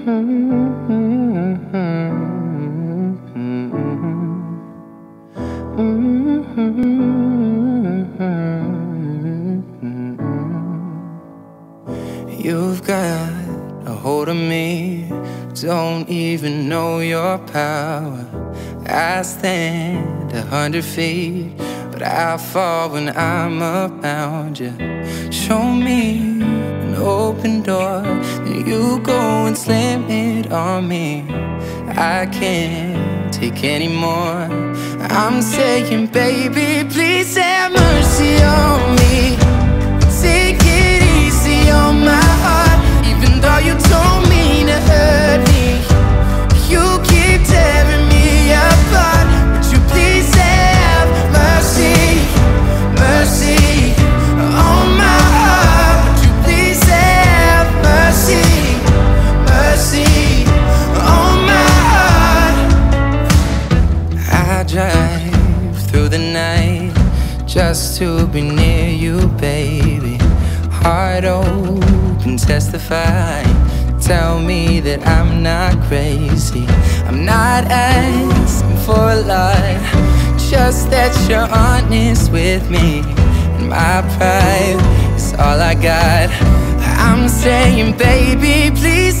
You've got a hold of me, don't even know your power. I stand a hundred feet, but I fall when I'm around you. Show me open door, then you go and slam it on me. I can't take anymore. I'm saying, baby, just to be near you, baby. Heart open, testify. Tell me that I'm not crazy. I'm not asking for a lot, just that you're honest with me. And my pride is all I got. I'm saying, baby, please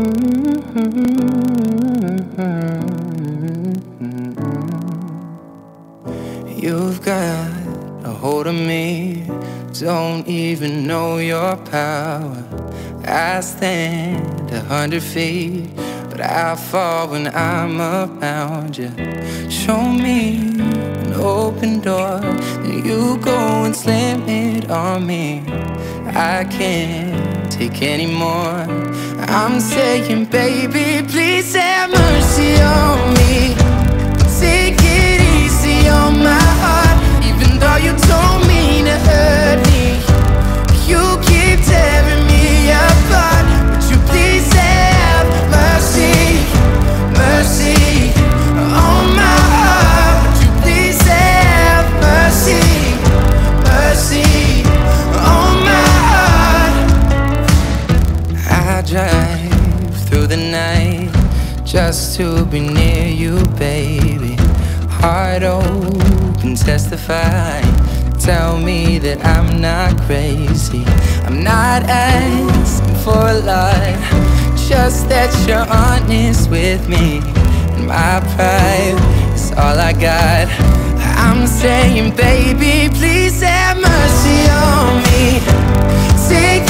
Mm-hmm. You've got a hold of me, don't even know your power. I stand a hundred feet, but I fall when I'm around you. Show me an open door, then you go and slam it on me. I can't take anymore. I'm saying, baby, please have mercy on me. Take it easy on my heart, be near you, baby. Heart open, testify. Tell me that I'm not crazy. I'm not asking for a lot, just that you're honest with me. And my pride is all I got. I'm saying, baby, please have mercy on me. Take